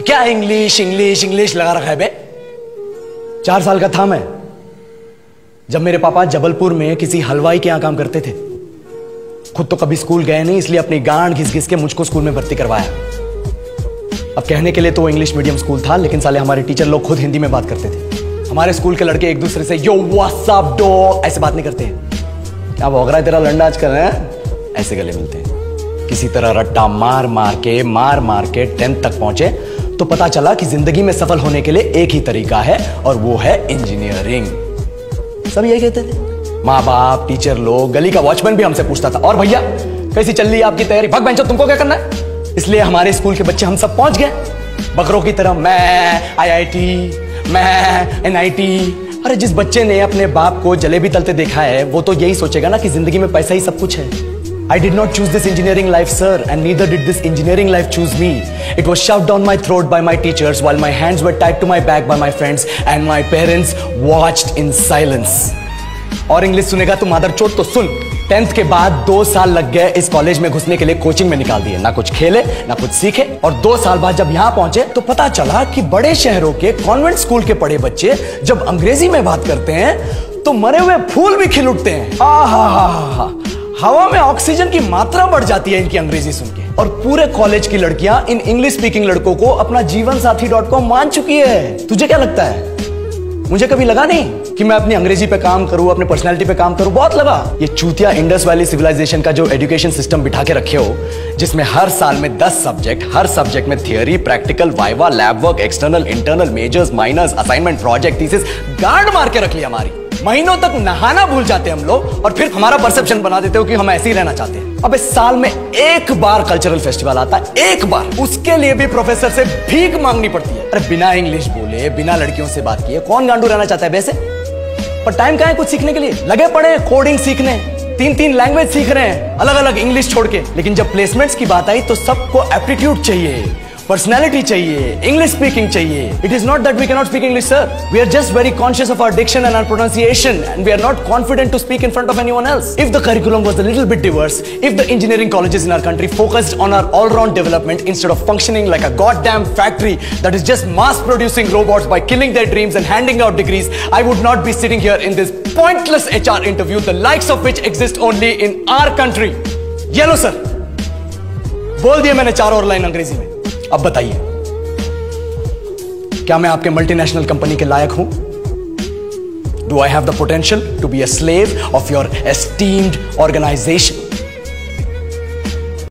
क्या English English English लगा रखा है बे? चार साल का था मैं, जब मेरे पापा जबलपुर में किसी हलवाई के यहाँ काम करते थे। खुद तो कभी स्कूल गए नहीं, इसलिए अपनी गांड घिस घिस के मुझको स्कूल में भर्ती करवाया। अब कहने के लिए तो इंग्लिश मीडियम स्कूल था, लेकिन साले हमारे टीचर लोग खुद हिंदी में बात करते थे। हमारे स्कूल के लड़के एक दूसरे से यो व्हाट्सअप डो ऐसे बात नहीं करते क्या भोग रहा है तेरा लंडा आजकल, है? ऐसे गले मिलते हैं। किसी तरह रट्टा मार मार के मार मार के टेंथ तक पहुँचे तो पता चला कि ज़िंदगी में सफल होने के लिए एक ही तरीका है, और वो है इंजीनियरिंग सब यही कहते थे। माँ बाप टीचर लोग, गली का वॉचमैन भी हमसे पूछता था, और भैया, कैसी चल रही है आपकी तैयारी? भग बेंचो तुमको क्या करना है? इसलिए हमारे स्कूल के बच्चे हम सब पहुँच गए। बकरों की तरह मैं आईआईटी मैं एनआईटी अरे, जिस बच्चे ने अपने बाप को जलेबी तलते देखा है, वो तो यही सोचेगा ना कि ज़िंदगी में पैसा ही सब कुछ है। I did not choose this engineering life, sir, and neither did this engineering life choose me. It was shoved down my throat by my teachers while my hands were tied to my back by my friends and my parents watched in silence. और English सुनेगा तो मादर चोट तो सुन tenth के बाद दो साल लग गए इस कॉलेज में घुसने के लिए कोचिंग में निकाल दिए ना कुछ खेले ना कुछ सीखे और दो साल बाद जब यहाँ पहुँचे तो पता चला कि बड़े शहरों के कॉन्वेंट स्कूल के पढ़े बच्चे जब अंग्रेज़ी में बात करते हैं तो मरे हुए फूल भी खिल उठते हैं आ हा हा हा हवा में ऑक्सीजन की मात्रा बढ़ जाती है इनकी अंग्रेज़ी सुन के। और पूरे कॉलेज की लड़कियाँ इन इंग्लिश स्पीकिंग लड़कों को अपना जीवन साथी डॉट कॉम मान चुकी है। तुझे क्या लगता है? मुझे कभी लगा नहीं कि मैं अपनी अंग्रेज़ी पे काम करूँ, अपने पर्सनालिटी पे काम करूँ। बहुत लगा। ये चूतिया इंडस वैली सिविलाइजेशन का जो एजुकेशन सिस्टम बिठा के रखे हो, जिसमें हर साल में 10 सब्जेक्ट हर सब्जेक्ट में theory practical viva lab work external internal majors minors assignment project thesis guard मार के रख लिया हमारी। महीनों तक नहाना भूल जाते हम लोग और फिर हमारा परसेप्शन बना देते हो कि हम ऐसे ही रहना चाहते हैं। अब, साल में एक बार कल्चरल फेस्टिवल आता है, एक बार। उसके लिए भी प्रोफेसर से भीख मांगनी पड़ती है। अरे, बिना इंग्लिश बोले, बिना लड़कियों से बात किए, कौन गांडू रहना चाहता है वैसे? पर टाइम कहा है कुछ सीखने के लिए? लगे पड़े कोडिंग सीखने। तीन तीन लैंग्वेज सीख रहे हैं अलग अलग इंग्लिश छोड़ के। लेकिन जब प्लेसमेंट्स की बात आई तो सबको एप्टीट्यूड चाहिए। पर्सनैलिटी चाहिए इंग्लिश स्पीकिंग चाहिए. It is not that we cannot speak English sir we are just very conscious of our diction and our pronunciation and we are not confident to speak in front of anyone else if the curriculum was a little bit diverse if the engineering colleges in our country focused on our all round development instead of functioning like a god damn factory that is just mass producing robots by killing their dreams and handing out degrees, I would not be sitting here in this pointless HR interview, the likes of which exist only in our country. Yellow sir, बोल दिया मैंने चार और line अंग्रेज़ी में। अब बताइए, क्या मैं आपके मल्टीनेशनल कंपनी के लायक हूँ? Do I have the potential to be a slave of your esteemed organisation